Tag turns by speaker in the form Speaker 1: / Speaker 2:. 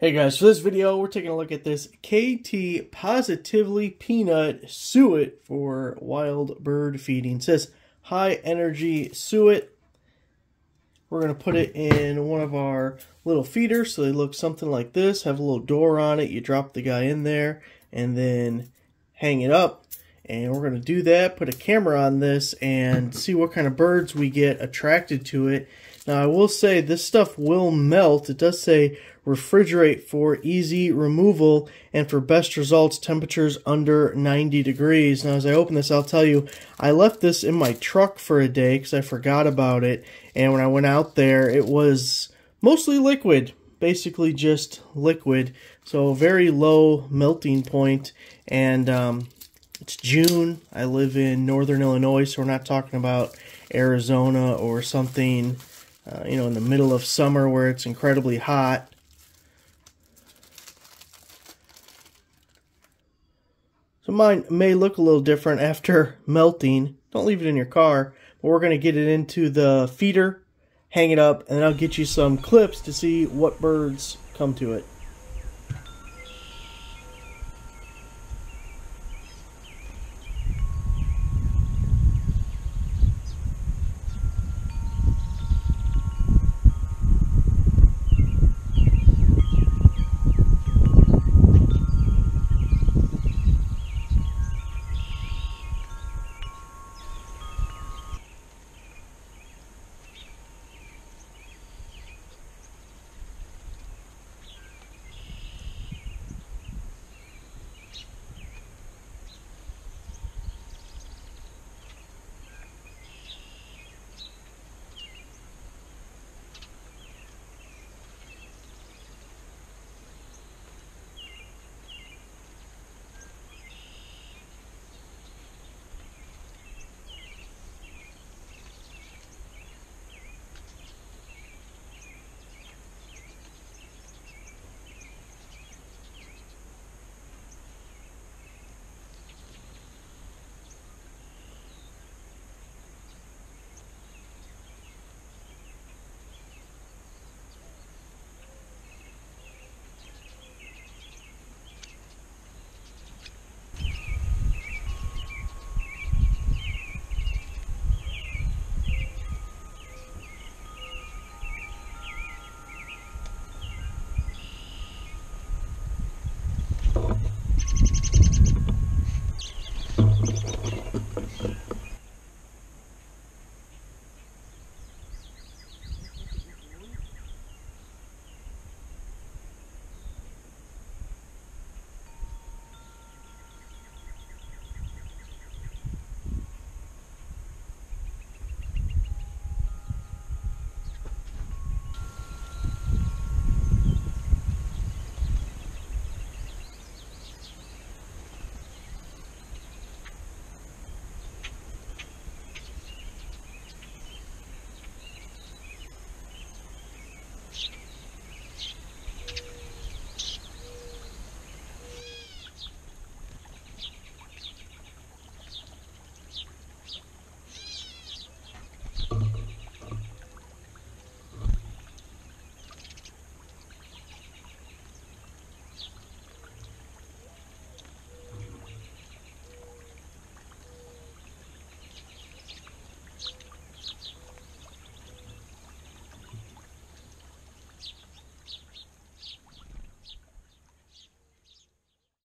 Speaker 1: Hey guys, for this video, we're taking a look at this KAYTEE Positively Peanut Suet for wild bird feeding. It says high energy suet. We're going to put it in one of our little feeders so they look something like this. Have a little door on it. You drop the guy in there and then hang it up. And we're going to do that, put a camera on this and see what kind of birds we get attracted to it. Now I will say this stuff will melt. It does say refrigerate for easy removal and for best results temperatures under 90 degrees. Now as I open this I'll tell you I left this in my truck for a day because I forgot about it and when I went out there it was mostly liquid basically just liquid so very low melting point. point and um, it's June I live in northern Illinois so we're not talking about Arizona or something uh, you know in the middle of summer where it's incredibly hot So mine may look a little different after melting. Don't leave it in your car. But we're going to get it into the feeder, hang it up, and I'll get you some clips to see what birds come to it.